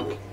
Okay.